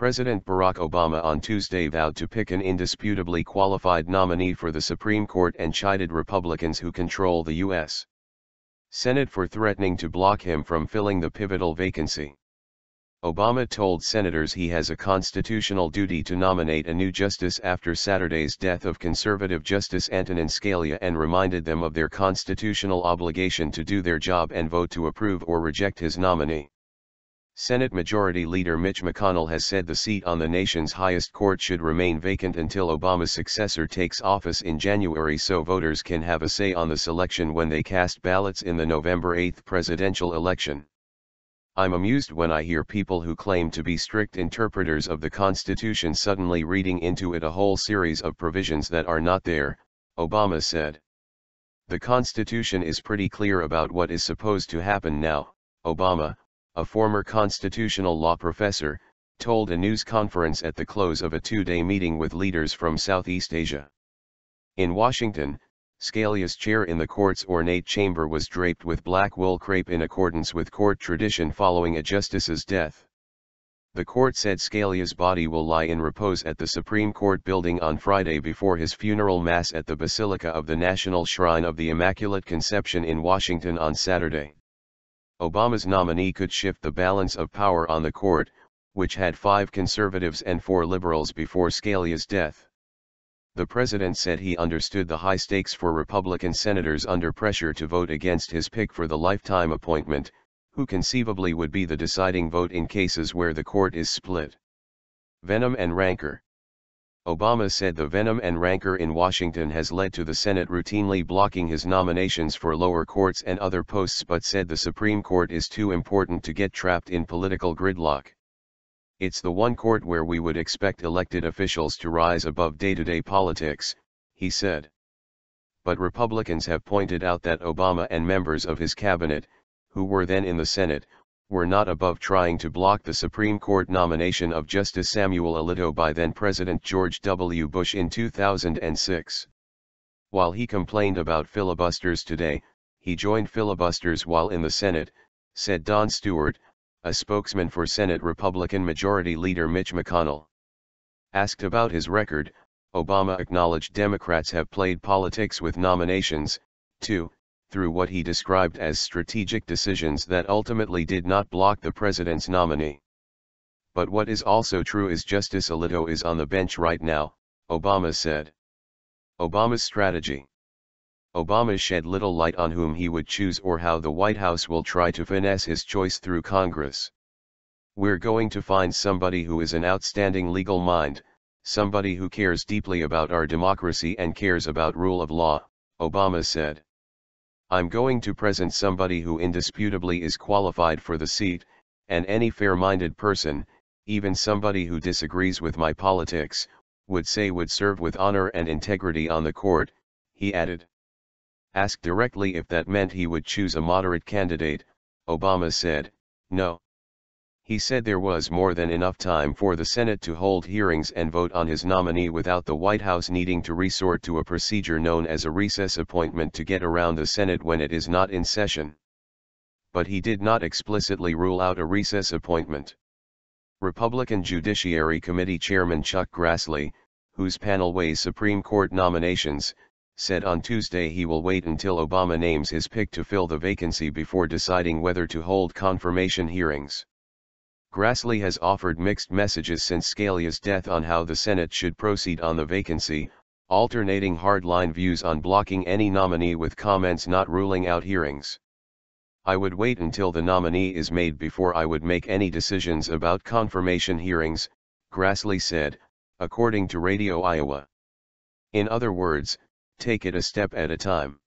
President Barack Obama on Tuesday vowed to pick an indisputably qualified nominee for the Supreme Court and chided Republicans who control the U.S. Senate for threatening to block him from filling the pivotal vacancy. Obama told senators he has a constitutional duty to nominate a new justice after Saturday's death of conservative Justice Antonin Scalia and reminded them of their constitutional obligation to do their job and vote to approve or reject his nominee. Senate Majority Leader Mitch McConnell has said the seat on the nation's highest court should remain vacant until Obama's successor takes office in January so voters can have a say on the selection when they cast ballots in the November 8 presidential election. I'm amused when I hear people who claim to be strict interpreters of the Constitution suddenly reading into it a whole series of provisions that are not there, Obama said. The Constitution is pretty clear about what is supposed to happen now, Obama, a former constitutional law professor, told a news conference at the close of a two-day meeting with leaders from Southeast Asia. In Washington, Scalia's chair in the court's ornate chamber was draped with black wool crepe in accordance with court tradition following a justice's death. The court said Scalia's body will lie in repose at the Supreme Court building on Friday before his funeral mass at the Basilica of the National Shrine of the Immaculate Conception in Washington on Saturday. Obama's nominee could shift the balance of power on the court, which had five conservatives and four liberals before Scalia's death. The president said he understood the high stakes for Republican senators under pressure to vote against his pick for the lifetime appointment, who conceivably would be the deciding vote in cases where the court is split. Venom and rancor. Obama said the venom and rancor in Washington has led to the Senate routinely blocking his nominations for lower courts and other posts but said the Supreme Court is too important to get trapped in political gridlock. It's the one court where we would expect elected officials to rise above day-to-day -day politics, he said. But Republicans have pointed out that Obama and members of his cabinet, who were then in the Senate, were not above trying to block the Supreme Court nomination of Justice Samuel Alito by then-President George W. Bush in 2006. While he complained about filibusters today, he joined filibusters while in the Senate, said Don Stewart, a spokesman for Senate Republican Majority Leader Mitch McConnell. Asked about his record, Obama acknowledged Democrats have played politics with nominations, too, through what he described as strategic decisions that ultimately did not block the president's nominee. But what is also true is Justice Alito is on the bench right now, Obama said. Obama's strategy Obama shed little light on whom he would choose or how the White House will try to finesse his choice through Congress. We're going to find somebody who is an outstanding legal mind, somebody who cares deeply about our democracy and cares about rule of law, Obama said. I'm going to present somebody who indisputably is qualified for the seat, and any fair-minded person, even somebody who disagrees with my politics, would say would serve with honor and integrity on the court, he added. Asked directly if that meant he would choose a moderate candidate, Obama said, no. He said there was more than enough time for the Senate to hold hearings and vote on his nominee without the White House needing to resort to a procedure known as a recess appointment to get around the Senate when it is not in session. But he did not explicitly rule out a recess appointment. Republican Judiciary Committee Chairman Chuck Grassley, whose panel weighs Supreme Court nominations, said on Tuesday he will wait until Obama names his pick to fill the vacancy before deciding whether to hold confirmation hearings. Grassley has offered mixed messages since Scalia's death on how the Senate should proceed on the vacancy, alternating hardline views on blocking any nominee with comments not ruling out hearings. I would wait until the nominee is made before I would make any decisions about confirmation hearings, Grassley said, according to Radio Iowa. In other words, take it a step at a time.